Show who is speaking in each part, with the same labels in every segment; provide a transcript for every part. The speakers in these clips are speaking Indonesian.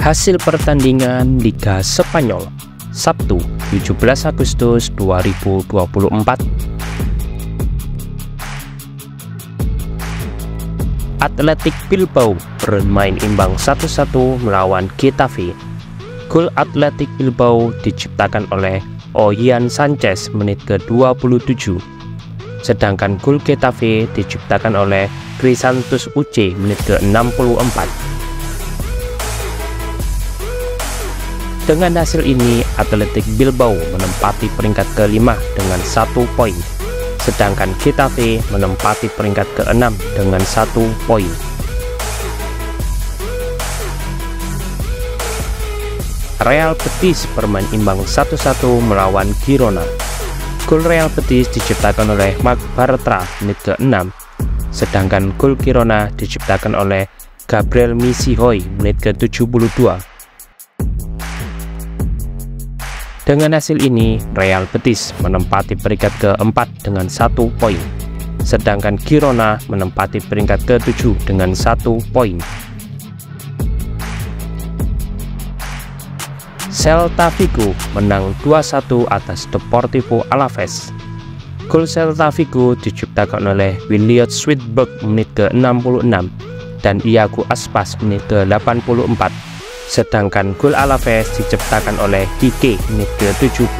Speaker 1: Hasil pertandingan Liga Spanyol Sabtu 17 Agustus 2024 Atletik Bilbao bermain imbang 1-1 melawan Getafe. Gol Atletik Bilbao diciptakan oleh Oyan Sanchez menit ke-27. Sedangkan gol Getafe diciptakan oleh Crisantus Uce menit ke-64. Dengan hasil ini, Atletik Bilbao menempati peringkat kelima dengan satu poin, sedangkan Getafe menempati peringkat keenam dengan satu poin. Real Betis bermain imbang 1-1 melawan Girona. Gol Real Betis diciptakan oleh Mark Bartra menit ke-6, sedangkan gol Girona diciptakan oleh Gabriel Misihoy menit ke-72 Dengan hasil ini, Real Betis menempati peringkat keempat dengan satu poin, sedangkan Girona menempati peringkat ketujuh dengan satu poin. Celta Vigo menang 2-1 atas Deportivo Alaves. Gol Celta Vigo diciptakan oleh Williot Sweetberg menit ke-66 dan Iago Aspas menit ke-84 sedangkan gol Alaves diciptakan oleh Kike menit ke-17.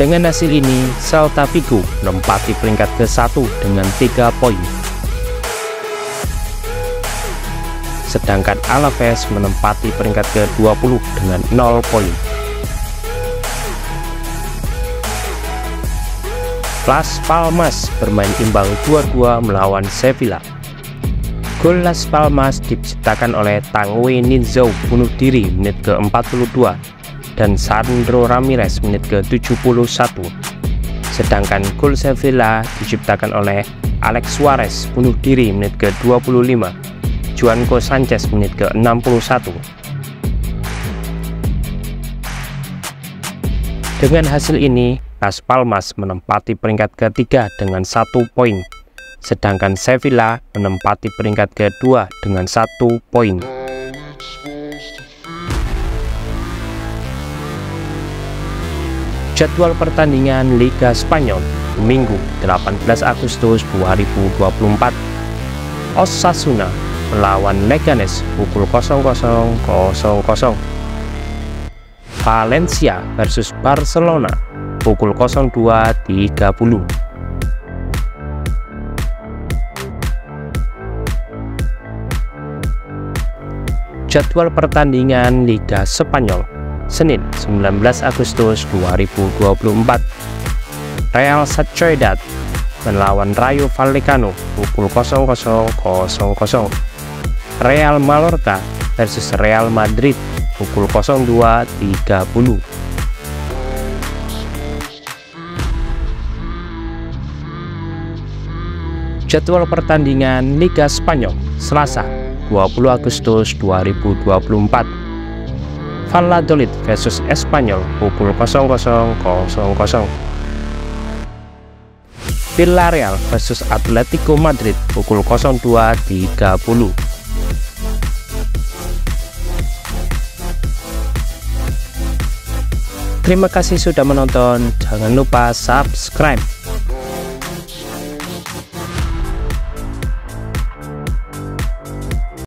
Speaker 1: Dengan hasil ini, Celta Vigo menempati peringkat ke-1 dengan 3 poin. Sedangkan Alaves menempati peringkat ke-20 dengan 0 poin. Las Palmas bermain imbang 2-2 melawan Sevilla. Gol Las Palmas diciptakan oleh Tangwe Ninzou bunuh diri menit ke-42 dan Sandro Ramirez menit ke-71. Sedangkan gol Sevilla diciptakan oleh Alex Suarez bunuh diri menit ke-25, Juanco Sanchez menit ke-61. Dengan hasil ini, Las Palmas menempati peringkat ketiga dengan satu poin sedangkan Sevilla menempati peringkat kedua dengan satu poin. Jadwal pertandingan Liga Spanyol Minggu 18 Agustus 2024 Osasuna melawan Leganes pukul 00.00 Valencia versus Barcelona pukul 02.30 jadwal pertandingan Liga Spanyol Senin 19 Agustus 2024 Real Sociedad melawan Rayo Vallecano pukul 00.00 Real Mallorca versus Real Madrid pukul 02.30 Jadwal pertandingan Liga Spanyol Selasa 20 Agustus 2024 Valladolid versus Espanyol pukul 00.00 Villarreal versus Atletico Madrid pukul 02.30 Terima kasih sudah menonton, jangan lupa subscribe